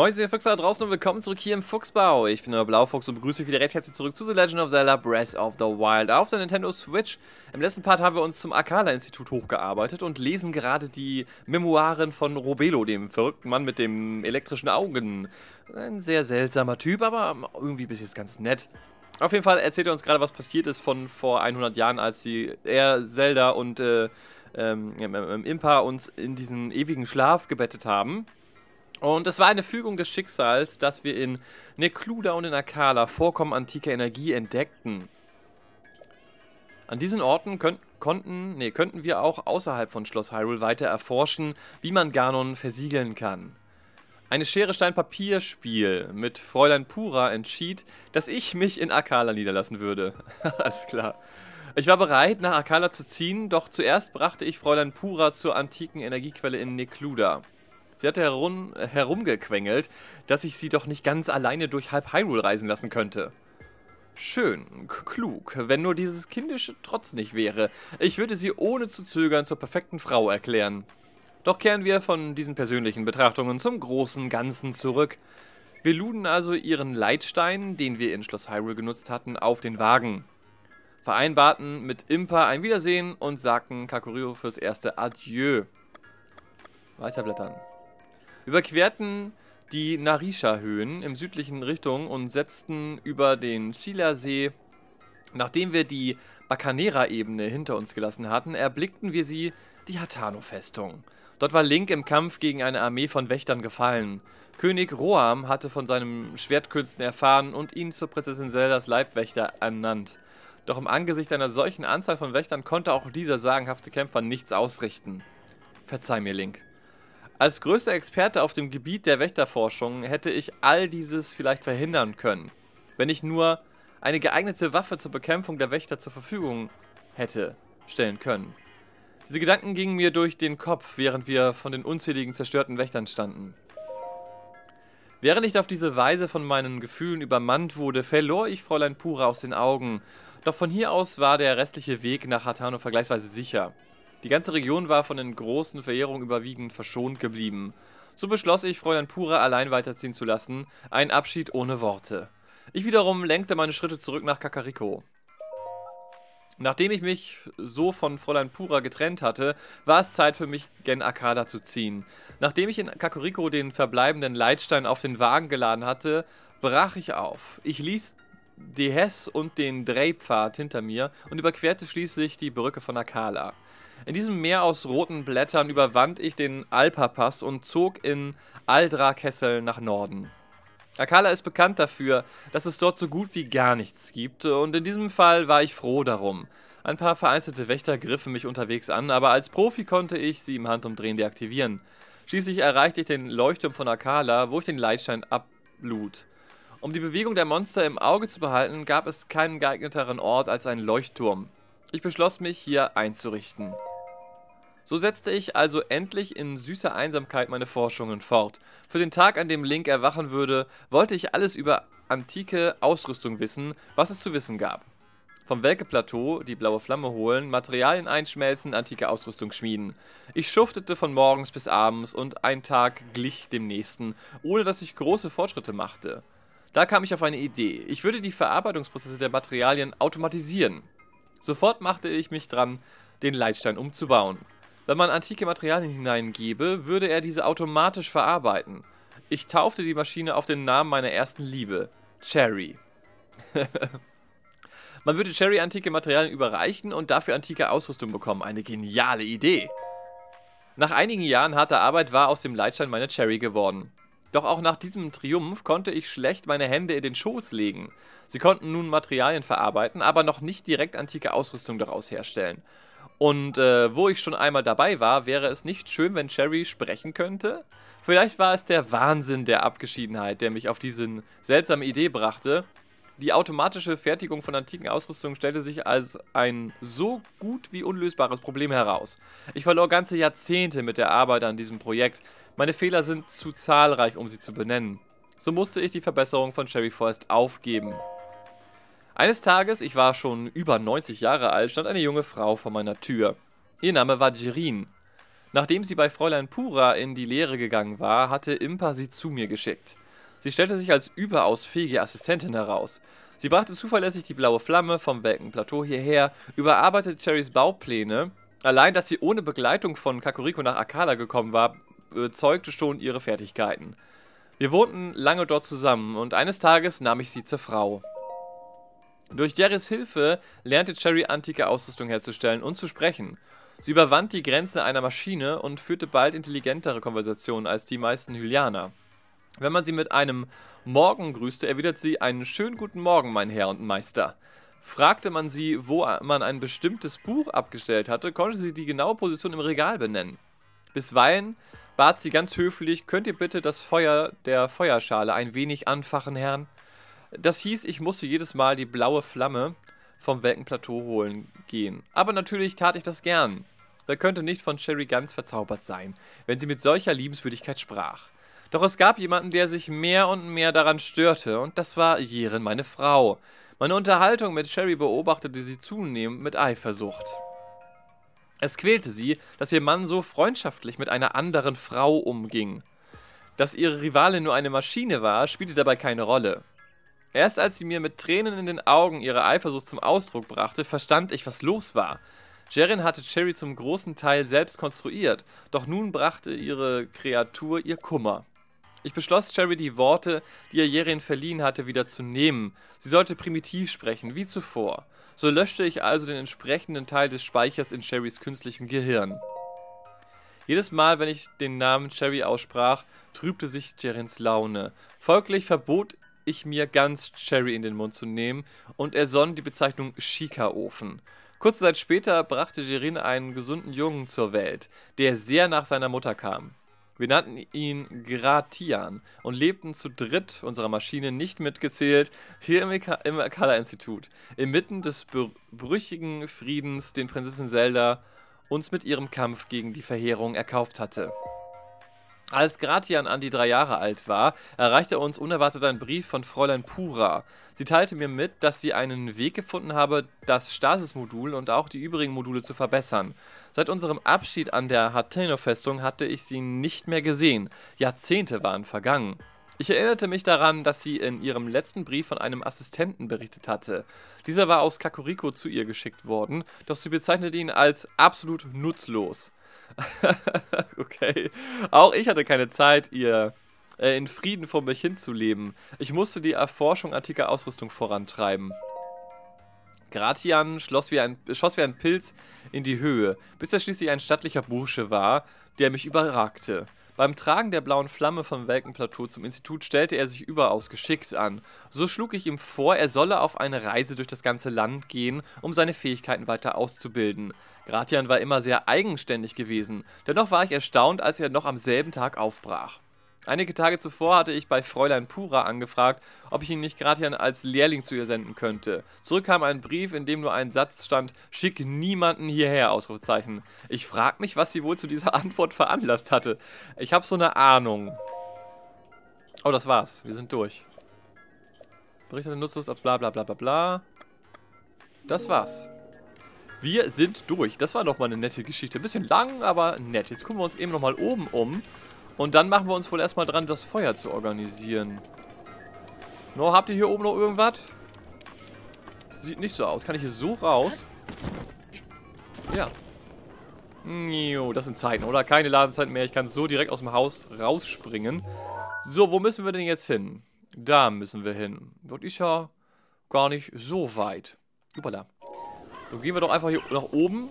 Moin, ihr Füchse da draußen und willkommen zurück hier im Fuchsbau. Ich bin euer Blaufuchs und begrüße euch wieder recht herzlich zurück zu The Legend of Zelda Breath of the Wild auf der Nintendo Switch. Im letzten Part haben wir uns zum Akala-Institut hochgearbeitet und lesen gerade die Memoiren von Robelo, dem verrückten Mann mit dem elektrischen Augen. Ein sehr seltsamer Typ, aber irgendwie bis jetzt ganz nett. Auf jeden Fall erzählt er uns gerade, was passiert ist von vor 100 Jahren, als die, er, Zelda und äh, ähm, Impa uns in diesen ewigen Schlaf gebettet haben. Und es war eine Fügung des Schicksals, dass wir in Nekluda und in Akala Vorkommen antiker Energie entdeckten. An diesen Orten könnt, konnten, nee, könnten wir auch außerhalb von Schloss Hyrule weiter erforschen, wie man Ganon versiegeln kann. Eine Schere Stein Papier Spiel mit Fräulein Pura entschied, dass ich mich in Akala niederlassen würde. Alles klar. Ich war bereit, nach Akala zu ziehen, doch zuerst brachte ich Fräulein Pura zur antiken Energiequelle in Nekluda. Sie hatte herum, herumgequengelt, dass ich sie doch nicht ganz alleine durch halb Hyrule reisen lassen könnte. Schön, klug, wenn nur dieses kindische Trotz nicht wäre. Ich würde sie ohne zu zögern zur perfekten Frau erklären. Doch kehren wir von diesen persönlichen Betrachtungen zum großen Ganzen zurück. Wir luden also ihren Leitstein, den wir in Schloss Hyrule genutzt hatten, auf den Wagen. Vereinbarten mit Impa ein Wiedersehen und sagten Kakurio fürs erste Adieu. Weiterblättern überquerten die Narisha-Höhen im südlichen Richtung und setzten über den Chila-See. Nachdem wir die Bacanera-Ebene hinter uns gelassen hatten, erblickten wir sie, die Hatano-Festung. Dort war Link im Kampf gegen eine Armee von Wächtern gefallen. König Roam hatte von seinem Schwertkünsten erfahren und ihn zur Prinzessin Zeldas Leibwächter ernannt. Doch im Angesicht einer solchen Anzahl von Wächtern konnte auch dieser sagenhafte Kämpfer nichts ausrichten. Verzeih mir, Link. Als größter Experte auf dem Gebiet der Wächterforschung hätte ich all dieses vielleicht verhindern können, wenn ich nur eine geeignete Waffe zur Bekämpfung der Wächter zur Verfügung hätte stellen können. Diese Gedanken gingen mir durch den Kopf, während wir von den unzähligen zerstörten Wächtern standen. Während ich auf diese Weise von meinen Gefühlen übermannt wurde, verlor ich Fräulein Pura aus den Augen, doch von hier aus war der restliche Weg nach Hatano vergleichsweise sicher. Die ganze Region war von den großen Verehrungen überwiegend verschont geblieben. So beschloss ich, Fräulein Pura allein weiterziehen zu lassen, ein Abschied ohne Worte. Ich wiederum lenkte meine Schritte zurück nach Kakariko. Nachdem ich mich so von Fräulein Pura getrennt hatte, war es Zeit für mich, gen Akada zu ziehen. Nachdem ich in Kakariko den verbleibenden Leitstein auf den Wagen geladen hatte, brach ich auf. Ich ließ die Hess und den Drehpfad hinter mir und überquerte schließlich die Brücke von Akala. In diesem Meer aus roten Blättern überwand ich den Alpa-Pass und zog in Aldra-Kessel nach Norden. Akala ist bekannt dafür, dass es dort so gut wie gar nichts gibt und in diesem Fall war ich froh darum. Ein paar vereinzelte Wächter griffen mich unterwegs an, aber als Profi konnte ich sie im Handumdrehen deaktivieren. Schließlich erreichte ich den Leuchtturm von Akala, wo ich den Leitstein ablud. Um die Bewegung der Monster im Auge zu behalten, gab es keinen geeigneteren Ort als einen Leuchtturm. Ich beschloss mich, hier einzurichten. So setzte ich also endlich in süßer Einsamkeit meine Forschungen fort. Für den Tag, an dem Link erwachen würde, wollte ich alles über antike Ausrüstung wissen, was es zu wissen gab. Vom Welke-Plateau die blaue Flamme holen, Materialien einschmelzen, antike Ausrüstung schmieden. Ich schuftete von morgens bis abends und ein Tag glich dem nächsten, ohne dass ich große Fortschritte machte. Da kam ich auf eine Idee. Ich würde die Verarbeitungsprozesse der Materialien automatisieren. Sofort machte ich mich dran, den Leitstein umzubauen. Wenn man antike Materialien hineingebe, würde er diese automatisch verarbeiten. Ich taufte die Maschine auf den Namen meiner ersten Liebe, Cherry. man würde Cherry antike Materialien überreichen und dafür antike Ausrüstung bekommen. Eine geniale Idee. Nach einigen Jahren harter Arbeit war aus dem Leitstein meine Cherry geworden. Doch auch nach diesem Triumph konnte ich schlecht meine Hände in den Schoß legen. Sie konnten nun Materialien verarbeiten, aber noch nicht direkt antike Ausrüstung daraus herstellen. Und äh, wo ich schon einmal dabei war, wäre es nicht schön, wenn Cherry sprechen könnte? Vielleicht war es der Wahnsinn der Abgeschiedenheit, der mich auf diese seltsame Idee brachte. Die automatische Fertigung von antiken Ausrüstungen stellte sich als ein so gut wie unlösbares Problem heraus. Ich verlor ganze Jahrzehnte mit der Arbeit an diesem Projekt. Meine Fehler sind zu zahlreich, um sie zu benennen. So musste ich die Verbesserung von Cherry Forest aufgeben. Eines Tages, ich war schon über 90 Jahre alt, stand eine junge Frau vor meiner Tür. Ihr Name war Jirin. Nachdem sie bei Fräulein Pura in die Lehre gegangen war, hatte Impa sie zu mir geschickt. Sie stellte sich als überaus fähige Assistentin heraus. Sie brachte zuverlässig die blaue Flamme vom Welkenplateau hierher, überarbeitete Cherrys Baupläne. Allein, dass sie ohne Begleitung von Kakuriko nach Akala gekommen war, bezeugte schon ihre Fertigkeiten. Wir wohnten lange dort zusammen und eines Tages nahm ich sie zur Frau. Durch Jerrys Hilfe lernte Cherry antike Ausrüstung herzustellen und zu sprechen. Sie überwand die Grenzen einer Maschine und führte bald intelligentere Konversationen als die meisten Hylianer. Wenn man sie mit einem Morgen grüßte, erwidert sie einen schönen guten Morgen, mein Herr und Meister. Fragte man sie, wo man ein bestimmtes Buch abgestellt hatte, konnte sie die genaue Position im Regal benennen. Bisweilen bat sie ganz höflich, könnt ihr bitte das Feuer der Feuerschale ein wenig anfachen, Herrn? Das hieß, ich musste jedes Mal die blaue Flamme vom Welkenplateau holen gehen. Aber natürlich tat ich das gern. Wer könnte nicht von Sherry ganz verzaubert sein, wenn sie mit solcher Liebenswürdigkeit sprach. Doch es gab jemanden, der sich mehr und mehr daran störte, und das war Jeren, meine Frau. Meine Unterhaltung mit Sherry beobachtete sie zunehmend mit Eifersucht. Es quälte sie, dass ihr Mann so freundschaftlich mit einer anderen Frau umging. Dass ihre Rivalin nur eine Maschine war, spielte dabei keine Rolle. Erst als sie mir mit Tränen in den Augen ihre Eifersucht zum Ausdruck brachte, verstand ich, was los war. Jeren hatte Cherry zum großen Teil selbst konstruiert, doch nun brachte ihre Kreatur ihr Kummer. Ich beschloss, Cherry die Worte, die ihr Jeren verliehen hatte, wieder zu nehmen. Sie sollte primitiv sprechen, wie zuvor. So löschte ich also den entsprechenden Teil des Speichers in Cherrys künstlichem Gehirn. Jedes Mal, wenn ich den Namen Cherry aussprach, trübte sich Jerens Laune. Folglich verbot ich mir ganz Cherry in den Mund zu nehmen und ersonnen die Bezeichnung Shika-Ofen. Kurze Zeit später brachte Jerin einen gesunden Jungen zur Welt, der sehr nach seiner Mutter kam. Wir nannten ihn Gratian und lebten zu dritt, unserer Maschine nicht mitgezählt, hier im, im Akala-Institut, inmitten des brüchigen Friedens, den Prinzessin Zelda uns mit ihrem Kampf gegen die Verheerung erkauft hatte. Als Gratian an die drei Jahre alt war, erreichte uns unerwartet ein Brief von Fräulein Pura. Sie teilte mir mit, dass sie einen Weg gefunden habe, das Stasis-Modul und auch die übrigen Module zu verbessern. Seit unserem Abschied an der Hateno-Festung hatte ich sie nicht mehr gesehen. Jahrzehnte waren vergangen. Ich erinnerte mich daran, dass sie in ihrem letzten Brief von einem Assistenten berichtet hatte. Dieser war aus Kakuriko zu ihr geschickt worden, doch sie bezeichnete ihn als absolut nutzlos. okay. Auch ich hatte keine Zeit, ihr äh, in Frieden vor mich hinzuleben. Ich musste die Erforschung antiker Ausrüstung vorantreiben. Gratian schloss wie ein, schoss wie ein Pilz in die Höhe, bis er schließlich ein stattlicher Bursche war, der mich überragte. Beim Tragen der blauen Flamme vom Welkenplateau zum Institut stellte er sich überaus geschickt an. So schlug ich ihm vor, er solle auf eine Reise durch das ganze Land gehen, um seine Fähigkeiten weiter auszubilden. Gratian war immer sehr eigenständig gewesen, dennoch war ich erstaunt, als er noch am selben Tag aufbrach. Einige Tage zuvor hatte ich bei Fräulein Pura angefragt, ob ich ihn nicht Gratian als Lehrling zu ihr senden könnte. Zurück kam ein Brief, in dem nur ein Satz stand, schick niemanden hierher. Ich frag mich, was sie wohl zu dieser Antwort veranlasst hatte. Ich habe so eine Ahnung. Oh, das war's. Wir sind durch. Berichtet nutzlos ab bla bla bla bla bla. Das war's. Wir sind durch. Das war doch mal eine nette Geschichte. Ein bisschen lang, aber nett. Jetzt gucken wir uns eben nochmal oben um. Und dann machen wir uns wohl erstmal dran, das Feuer zu organisieren. No, habt ihr hier oben noch irgendwas? Sieht nicht so aus. Kann ich hier so raus? Ja. Das sind Zeiten, oder? Keine Ladezeiten mehr. Ich kann so direkt aus dem Haus rausspringen. So, wo müssen wir denn jetzt hin? Da müssen wir hin. Das ist ja gar nicht so weit. Upala. Dann gehen wir doch einfach hier nach oben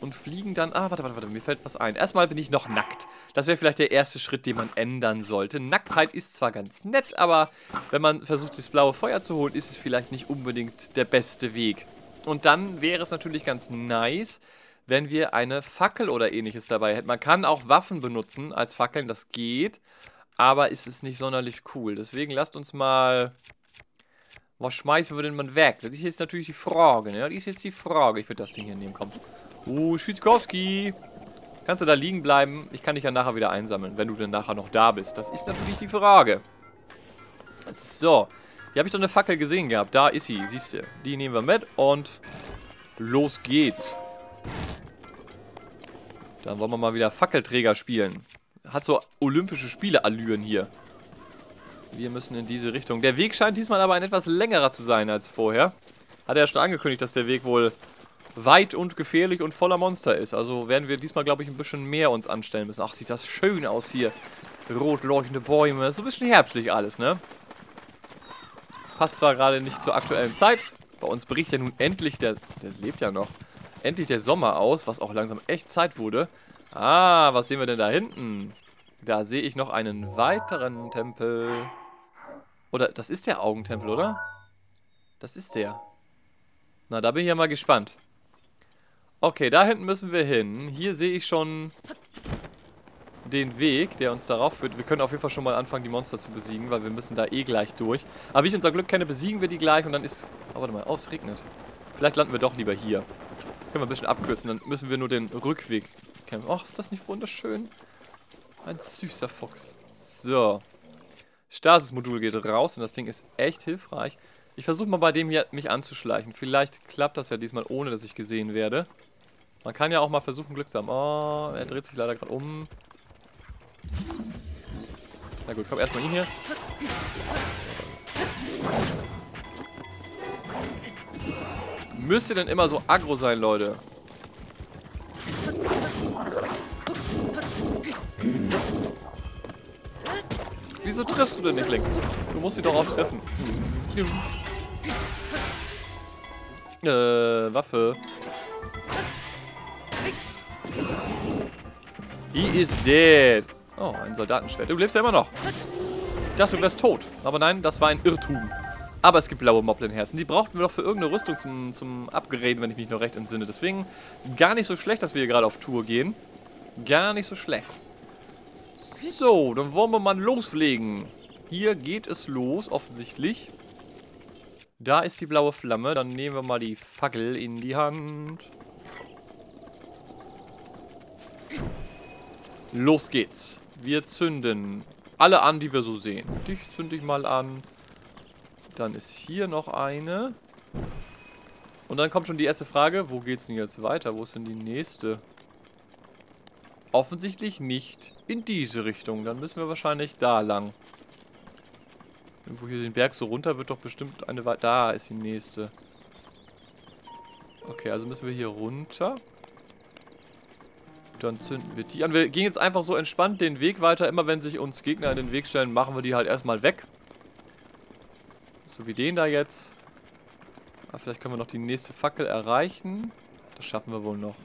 und fliegen dann... Ah, warte, warte, warte, mir fällt was ein. Erstmal bin ich noch nackt. Das wäre vielleicht der erste Schritt, den man ändern sollte. Nacktheit ist zwar ganz nett, aber wenn man versucht, das blaue Feuer zu holen, ist es vielleicht nicht unbedingt der beste Weg. Und dann wäre es natürlich ganz nice, wenn wir eine Fackel oder ähnliches dabei hätten. Man kann auch Waffen benutzen als Fackeln, das geht, aber ist es nicht sonderlich cool. Deswegen lasst uns mal was schmeißen wir denn mal weg? Das ist jetzt natürlich die Frage, ne? Das ist jetzt die Frage. Ich würde das Ding hier nehmen, komm. Uh, Schützkowski. Kannst du da liegen bleiben? Ich kann dich ja nachher wieder einsammeln, wenn du dann nachher noch da bist. Das ist natürlich die Frage. So. Hier habe ich doch eine Fackel gesehen gehabt. Da ist sie, siehst du. Die nehmen wir mit und los geht's. Dann wollen wir mal wieder Fackelträger spielen. Hat so olympische Spiele-Allüren hier. Wir müssen in diese Richtung. Der Weg scheint diesmal aber ein etwas längerer zu sein als vorher. Hat er ja schon angekündigt, dass der Weg wohl weit und gefährlich und voller Monster ist. Also werden wir diesmal, glaube ich, ein bisschen mehr uns anstellen müssen. Ach, sieht das schön aus hier. Rot leuchtende Bäume. So ein bisschen herbstlich alles, ne? Passt zwar gerade nicht zur aktuellen Zeit. Bei uns bricht ja nun endlich der... Der lebt ja noch. Endlich der Sommer aus, was auch langsam echt Zeit wurde. Ah, was sehen wir denn da hinten? Da sehe ich noch einen weiteren Tempel. Oder, das ist der Augentempel, oder? Das ist der. Na, da bin ich ja mal gespannt. Okay, da hinten müssen wir hin. Hier sehe ich schon den Weg, der uns darauf führt. Wir können auf jeden Fall schon mal anfangen, die Monster zu besiegen, weil wir müssen da eh gleich durch. Aber wie ich unser Glück kenne, besiegen wir die gleich und dann ist... Oh, warte mal, oh, es regnet. Vielleicht landen wir doch lieber hier. Können wir ein bisschen abkürzen, dann müssen wir nur den Rückweg kämpfen. Och, ist das nicht wunderschön? Ein süßer Fuchs. So. Stasis-Modul geht raus und das Ding ist echt hilfreich. Ich versuche mal bei dem hier mich anzuschleichen. Vielleicht klappt das ja diesmal, ohne dass ich gesehen werde. Man kann ja auch mal versuchen, Glück zu haben. Oh, er dreht sich leider gerade um. Na gut, komm erstmal ihn hier. Müsste denn immer so aggro sein, Leute? Wieso triffst du denn nicht, Link? Du musst sie doch auch treffen. Äh, Waffe. He is dead. Oh, ein Soldatenschwert. Du lebst ja immer noch. Ich dachte, du wärst tot. Aber nein, das war ein Irrtum. Aber es gibt blaue Moblin-Herzen. Die brauchten wir doch für irgendeine Rüstung zum, zum Upgraden, wenn ich mich noch recht entsinne. Deswegen gar nicht so schlecht, dass wir hier gerade auf Tour gehen. Gar nicht so schlecht. So, dann wollen wir mal loslegen. Hier geht es los, offensichtlich. Da ist die blaue Flamme. Dann nehmen wir mal die Fackel in die Hand. Los geht's. Wir zünden alle an, die wir so sehen. Dich zünde ich mal an. Dann ist hier noch eine. Und dann kommt schon die erste Frage. Wo geht's denn jetzt weiter? Wo ist denn die nächste? Offensichtlich nicht in diese Richtung. Dann müssen wir wahrscheinlich da lang. Irgendwo hier den Berg so runter wird doch bestimmt eine... Da ist die nächste. Okay, also müssen wir hier runter. Dann zünden wir die an. Wir gehen jetzt einfach so entspannt den Weg weiter. Immer wenn sich uns Gegner in den Weg stellen, machen wir die halt erstmal weg. So wie den da jetzt. Ah, vielleicht können wir noch die nächste Fackel erreichen. Das schaffen wir wohl noch.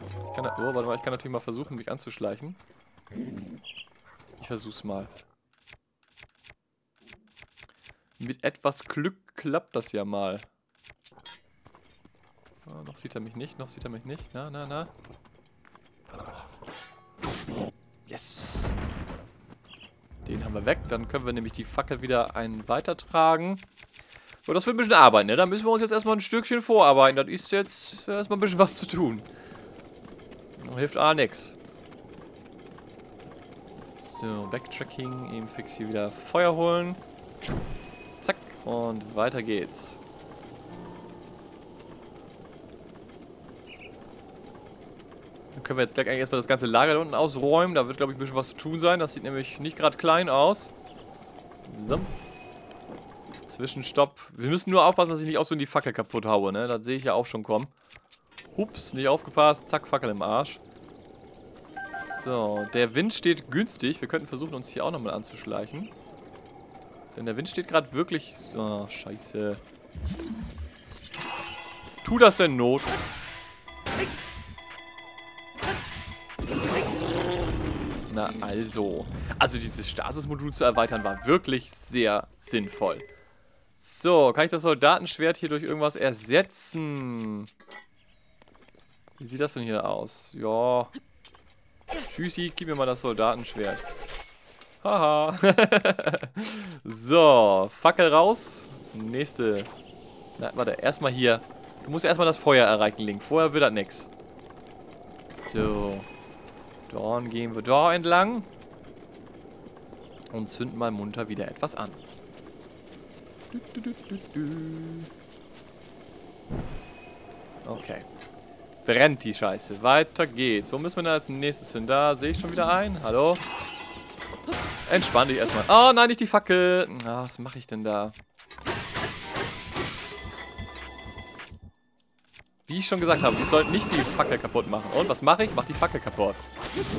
Ich kann, oh, warte mal, ich kann natürlich mal versuchen, mich anzuschleichen. Ich versuch's mal. Mit etwas Glück klappt das ja mal. Oh, noch sieht er mich nicht, noch sieht er mich nicht. Na, na, na. Yes. Den haben wir weg. Dann können wir nämlich die Fackel wieder einen weitertragen. So, das wird ein bisschen Arbeit, ne? Da müssen wir uns jetzt erstmal ein Stückchen vorarbeiten. Das ist jetzt erstmal ein bisschen was zu tun. Hilft A nix. So, Backtracking. Eben fix hier wieder Feuer holen. Und weiter geht's. können wir jetzt gleich eigentlich erstmal das ganze Lager da unten ausräumen. Da wird, glaube ich, ein bisschen was zu tun sein. Das sieht nämlich nicht gerade klein aus. So. Zwischenstopp. Wir müssen nur aufpassen, dass ich nicht auch so in die Fackel kaputt haue, ne? Das sehe ich ja auch schon kommen. Hups, nicht aufgepasst. Zack, Fackel im Arsch. So, der Wind steht günstig. Wir könnten versuchen, uns hier auch nochmal anzuschleichen. Denn der Wind steht gerade wirklich... Oh, scheiße. Tu das denn Not? Na also. Also dieses Stasis-Modul zu erweitern war wirklich sehr sinnvoll. So, kann ich das Soldatenschwert hier durch irgendwas ersetzen? Wie sieht das denn hier aus? Ja. Tschüssi, gib mir mal das Soldatenschwert. Haha. so, Fackel raus. Nächste. Na, warte, erstmal hier. Du musst erstmal das Feuer erreichen, Link. Vorher wird das nix. So. Dann gehen wir da entlang. Und zünden mal munter wieder etwas an. Okay. Brennt die Scheiße. Weiter geht's. Wo müssen wir denn als nächstes hin? Da sehe ich schon wieder ein. Hallo? Entspann dich erstmal. Oh nein, nicht die Fackel. Ah, was mache ich denn da? Wie ich schon gesagt habe, ich sollte nicht die Fackel kaputt machen. Und was mache ich? Mach die Fackel kaputt.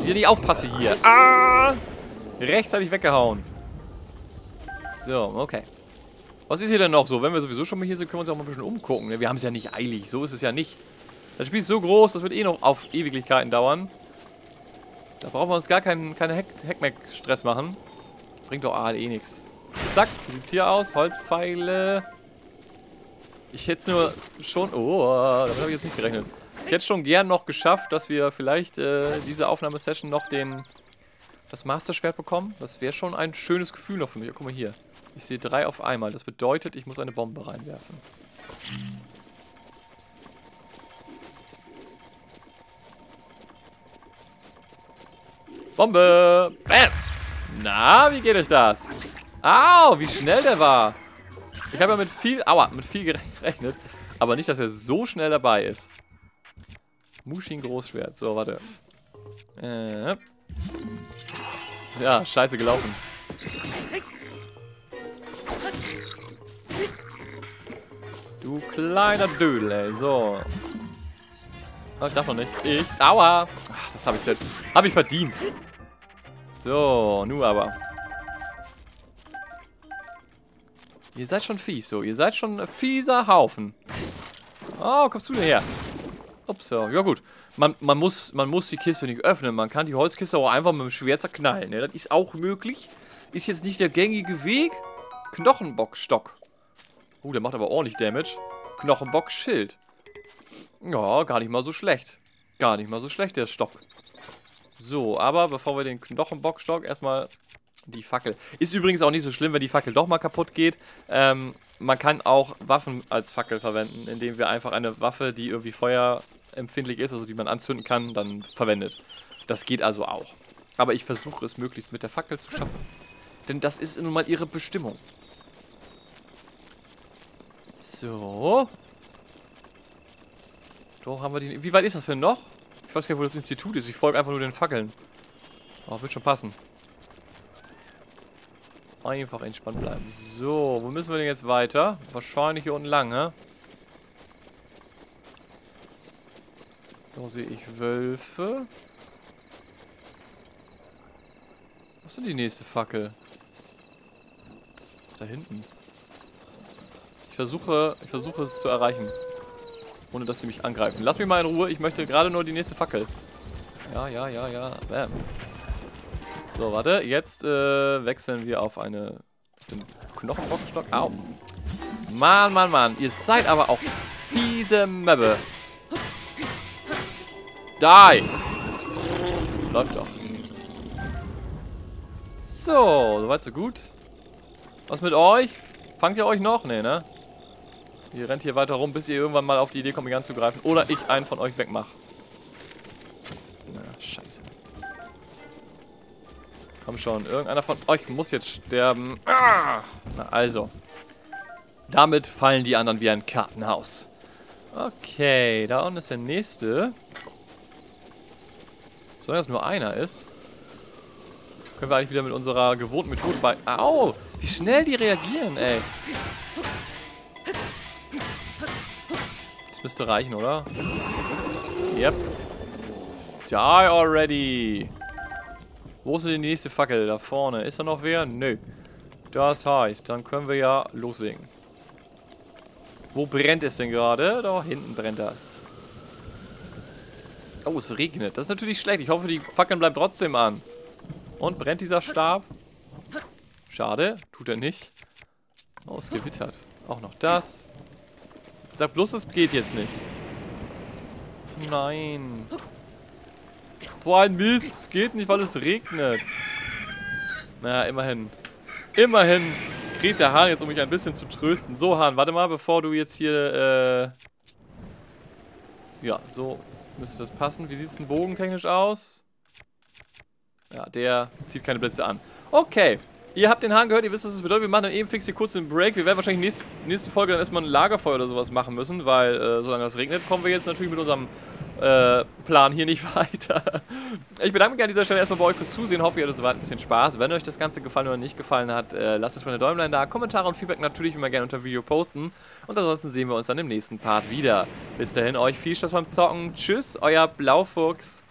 Wieder nicht aufpasse hier. Ah! Rechtzeitig weggehauen. So, okay. Was ist hier denn noch so? Wenn wir sowieso schon mal hier sind, können wir uns auch mal ein bisschen umgucken. Ne? Wir haben es ja nicht eilig. So ist es ja nicht. Das Spiel ist so groß, das wird eh noch auf Ewiglichkeiten dauern. Da brauchen wir uns gar keinen, keinen Hackmack-Stress machen. Bringt doch AL eh nichts. Zack, wie sieht's hier aus? Holzpfeile. Ich hätte es nur schon... Oh, damit habe ich jetzt nicht gerechnet. Ich hätte schon gern noch geschafft, dass wir vielleicht äh, diese Aufnahmesession noch den das Master-Schwert bekommen. Das wäre schon ein schönes Gefühl noch für mich. Oh, guck mal hier. Ich sehe drei auf einmal. Das bedeutet, ich muss eine Bombe reinwerfen. Bombe! Bam! Na, wie geht euch das? Au, wie schnell der war. Ich habe ja mit viel, aua, mit viel gerechnet. Aber nicht, dass er so schnell dabei ist. Mushin Großschwert. So, warte. Äh. Ja, scheiße gelaufen. Du kleiner Dödel, ey. So. Oh, ich darf noch nicht. Ich. Aua. Ach, das habe ich selbst. Habe ich verdient. So, nu aber. Ihr seid schon fies, so. Ihr seid schon ein fieser Haufen. Oh, kommst du denn her? Ups, so. Ja gut. Man, man, muss, man muss die Kiste nicht öffnen. Man kann die Holzkiste auch einfach mit dem Schwert zerknallen. Ne? Das ist auch möglich. Ist jetzt nicht der gängige Weg. Knochenbockstock. Oh, der macht aber ordentlich Damage. Knochenbockschild. Ja, gar nicht mal so schlecht. Gar nicht mal so schlecht, der Stock. So, aber bevor wir den Knochenbockstock erstmal die Fackel. Ist übrigens auch nicht so schlimm, wenn die Fackel doch mal kaputt geht. Ähm, man kann auch Waffen als Fackel verwenden, indem wir einfach eine Waffe, die irgendwie feuerempfindlich ist, also die man anzünden kann, dann verwendet. Das geht also auch. Aber ich versuche es möglichst mit der Fackel zu schaffen. Denn das ist nun mal ihre Bestimmung. So. Doch, haben wir die... Wie weit ist das denn noch? Ich weiß gar nicht, wo das Institut ist. Ich folge einfach nur den Fackeln. Oh, wird schon passen. Einfach entspannt bleiben. So, wo müssen wir denn jetzt weiter? Wahrscheinlich hier unten lang, hä? Da sehe ich Wölfe. Was ist denn die nächste Fackel? Da hinten. Ich versuche, ich versuche es zu erreichen. Ohne dass sie mich angreifen. Lass mich mal in Ruhe. Ich möchte gerade nur die nächste Fackel. Ja, ja, ja, ja. Bam. So, warte. Jetzt äh, wechseln wir auf eine... Den Knochenbockstock. Au. Mann, Mann, Mann. Ihr seid aber auch fiese Möbbe. Die. Läuft doch. So, soweit so gut. Was mit euch? Fangt ihr euch noch? Nee, ne? Ihr rennt hier weiter rum, bis ihr irgendwann mal auf die Idee kommt, mich anzugreifen. Oder ich einen von euch wegmache. Na, scheiße. Komm schon, irgendeiner von euch muss jetzt sterben. Ah! Na also. Damit fallen die anderen wie ein Kartenhaus. Okay, da unten ist der nächste. Solange das nur einer ist, können wir eigentlich wieder mit unserer gewohnten Methode bei... Au! Wie schnell die reagieren, ey. Müsste reichen, oder? Yep. Die already. Wo ist denn die nächste Fackel? Da vorne. Ist da noch wer? Nö. Das heißt, dann können wir ja loslegen. Wo brennt es denn gerade? Da hinten brennt das. Oh, es regnet. Das ist natürlich schlecht. Ich hoffe, die Fackeln bleiben trotzdem an. Und brennt dieser Stab? Schade. Tut er nicht. Oh, es gewittert. Auch noch das. Sag bloß, es geht jetzt nicht. Nein. So ein Mist. Es geht nicht, weil es regnet. Naja, immerhin. Immerhin dreht der Hahn jetzt, um mich ein bisschen zu trösten. So, Hahn, warte mal, bevor du jetzt hier, äh... Ja, so müsste das passen. Wie sieht es denn bogentechnisch aus? Ja, der zieht keine Blitze an. Okay. Ihr habt den Hahn gehört, ihr wisst, was das bedeutet. Wir machen dann eben fix hier kurz den Break. Wir werden wahrscheinlich nächste, nächste Folge dann erstmal ein Lagerfeuer oder sowas machen müssen, weil äh, solange es regnet, kommen wir jetzt natürlich mit unserem äh, plan hier nicht weiter. Ich bedanke mich an dieser Stelle erstmal bei euch fürs Zusehen. Hoffe, ihr hattet soweit ein bisschen Spaß. Wenn euch das Ganze gefallen oder nicht gefallen hat, äh, lasst uns mal eine Däumlein da. Kommentare und Feedback natürlich immer gerne unter Video posten. Und ansonsten sehen wir uns dann im nächsten Part wieder. Bis dahin, euch viel Spaß beim Zocken. Tschüss, euer Blaufuchs.